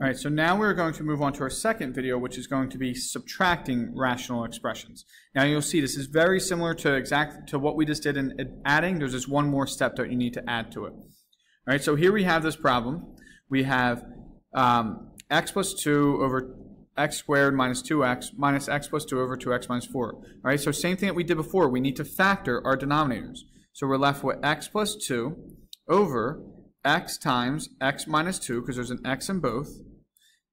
All right, so now we're going to move on to our second video, which is going to be subtracting rational expressions. Now you'll see this is very similar to exact to what we just did in adding. There's just one more step that you need to add to it. All right, so here we have this problem. We have um, x plus 2 over x squared minus 2x minus x plus 2 over 2x minus 4. All right, so same thing that we did before. We need to factor our denominators. So we're left with x plus 2 over x times x minus 2, because there's an x in both,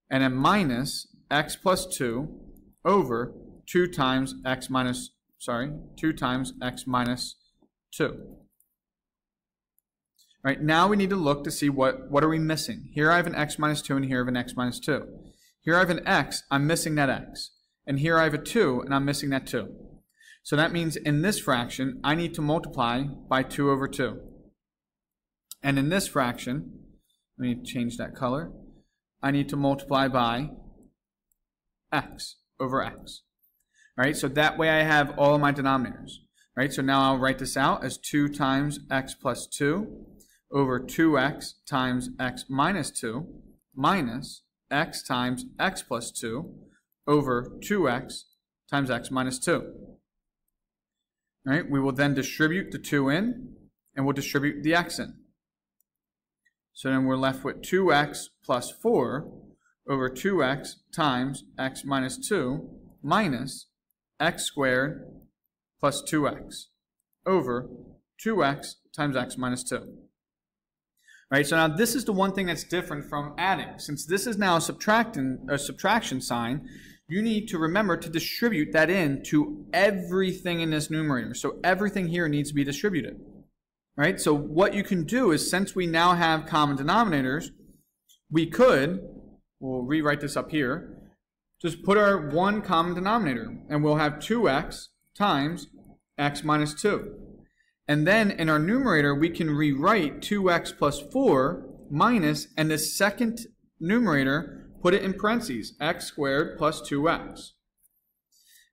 and then minus x plus 2 over 2 times x minus, sorry, 2 times x minus 2. All right, now we need to look to see what, what are we missing. Here I have an x minus 2 and here I have an x minus 2. Here I have an x, I'm missing that x. And here I have a 2 and I'm missing that 2. So that means in this fraction, I need to multiply by 2 over 2. And in this fraction, let me change that color, I need to multiply by x over x. All right, so that way I have all of my denominators. All right, so now I'll write this out as 2 times x plus 2 over 2x times x minus 2 minus x times x plus 2 over 2x times x minus 2. All right, we will then distribute the 2 in, and we'll distribute the x in. So then we're left with 2x plus 4 over 2x times x minus 2 minus x squared plus 2x over 2x times x minus 2. Right, so now this is the one thing that's different from adding. Since this is now a, subtracting, a subtraction sign, you need to remember to distribute that in to everything in this numerator. So everything here needs to be distributed. Right? So what you can do is since we now have common denominators, we could, we'll rewrite this up here, just put our one common denominator and we'll have 2x times x minus 2. And then in our numerator, we can rewrite 2x plus 4 minus, and the second numerator, put it in parentheses, x squared plus 2x.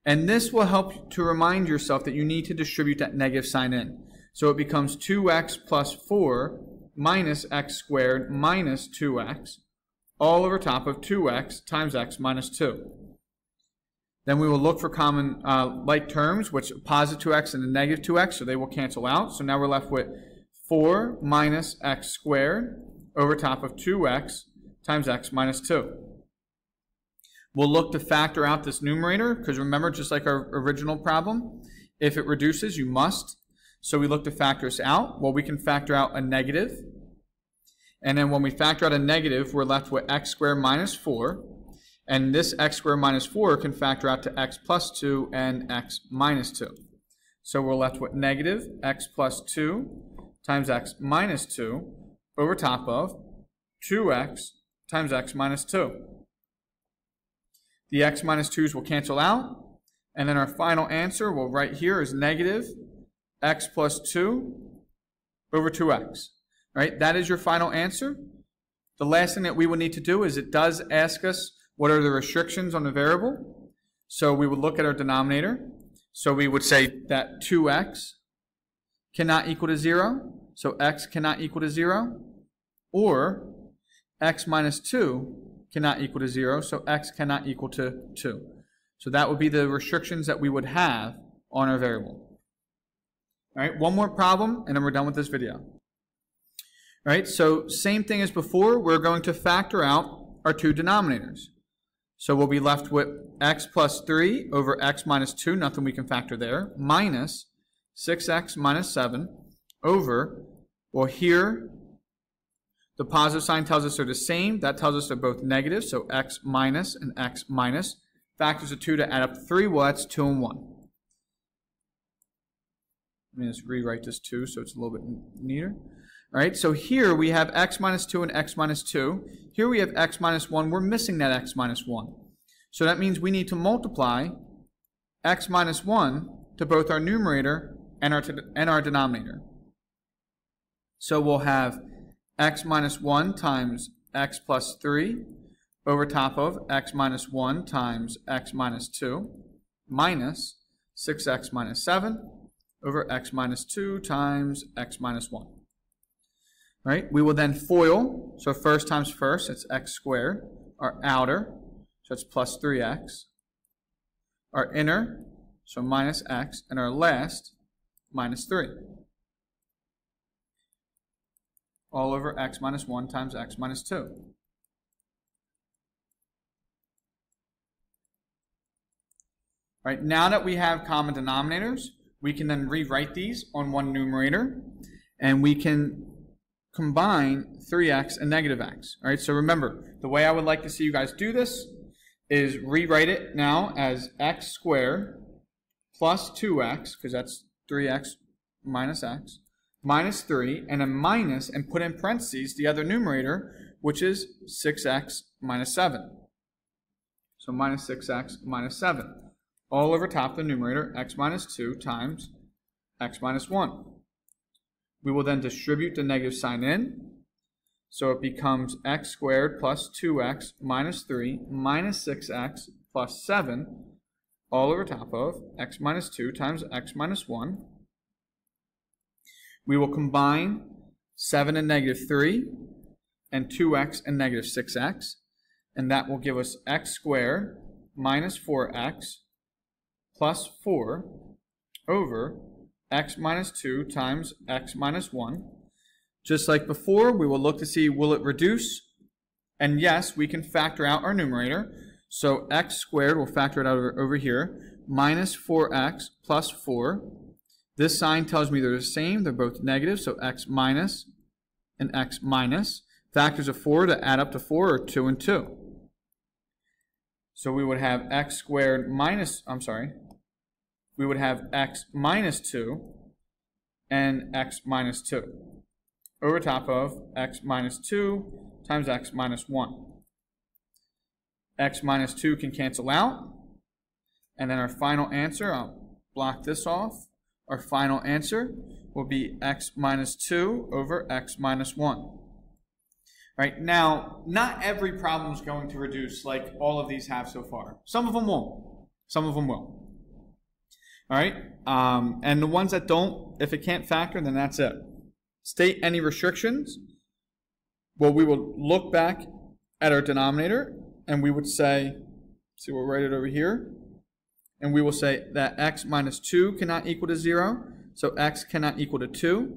And this will help to remind yourself that you need to distribute that negative sign in. So it becomes 2x plus 4 minus x squared minus 2x, all over top of 2x times x minus 2. Then we will look for common uh, like terms, which are positive 2x and a negative 2x, so they will cancel out. So now we're left with 4 minus x squared over top of 2x times x minus 2. We'll look to factor out this numerator, because remember, just like our original problem, if it reduces, you must so we look to factor this out. Well, we can factor out a negative. And then when we factor out a negative, we're left with x squared minus 4. And this x squared minus 4 can factor out to x plus 2 and x minus 2. So we're left with negative x plus 2 times x minus 2 over top of 2x times x minus 2. The x minus 2's will cancel out. And then our final answer, well, right here is negative x plus 2 over 2x. Right? That is your final answer. The last thing that we would need to do is it does ask us what are the restrictions on the variable. So we would look at our denominator. So we would say that 2x cannot equal to 0. So x cannot equal to 0. Or x minus 2 cannot equal to 0. So x cannot equal to 2. So that would be the restrictions that we would have on our variable. All right, one more problem, and then we're done with this video. All right, so same thing as before, we're going to factor out our two denominators. So we'll be left with x plus 3 over x minus 2, nothing we can factor there, minus 6x minus 7 over, well here, the positive sign tells us they're the same. That tells us they're both negative, so x minus and x minus. Factors of 2 to add up 3, well that's 2 and 1. Let me just rewrite this too so it's a little bit neater. All right, so here we have x minus 2 and x minus 2. Here we have x minus 1. We're missing that x minus 1. So that means we need to multiply x minus 1 to both our numerator and our, and our denominator. So we'll have x minus 1 times x plus 3 over top of x minus 1 times x minus 2 minus 6x minus 7 over x minus 2 times x minus 1. All right? We will then FOIL, so first times first, it's x squared. Our outer, so it's plus 3x. Our inner, so minus x. And our last, minus 3. All over x minus 1 times x minus 2. All right, now that we have common denominators, we can then rewrite these on one numerator, and we can combine 3x and negative x. All right, so remember, the way I would like to see you guys do this is rewrite it now as x squared plus 2x, because that's 3x minus x, minus 3, and a minus, and put in parentheses the other numerator, which is 6x minus 7. So minus 6x minus 7. All over top of the numerator, x minus 2 times x minus 1. We will then distribute the negative sign in. So it becomes x squared plus 2x minus 3 minus 6x plus 7 all over top of x minus 2 times x minus 1. We will combine 7 and negative 3 and 2x and negative 6x. And that will give us x squared minus 4x plus 4 over x minus 2 times x minus 1. Just like before, we will look to see will it reduce? And yes, we can factor out our numerator. So x squared, we'll factor it out over, over here, minus 4x plus 4. This sign tells me they're the same. They're both negative, so x minus and x minus. Factors of 4 to add up to 4 are 2 and 2. So we would have x squared minus, I'm sorry, we would have x minus 2 and x minus 2 over top of x minus 2 times x minus 1. x minus 2 can cancel out. And then our final answer, I'll block this off. Our final answer will be x minus 2 over x minus 1. Right now, not every problem is going to reduce like all of these have so far. Some of them won't. Some of them will. All right. Um, and the ones that don't, if it can't factor, then that's it. State any restrictions. Well, we will look back at our denominator and we would say, see, we'll write it over here. And we will say that x minus 2 cannot equal to 0. So x cannot equal to 2.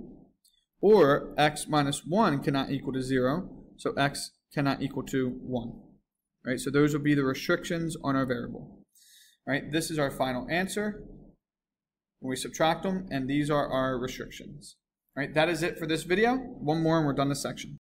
Or x minus 1 cannot equal to 0. So x cannot equal to 1. Right, so those will be the restrictions on our variable. All right, this is our final answer we subtract them, and these are our restrictions. All right, that is it for this video. One more and we're done this section.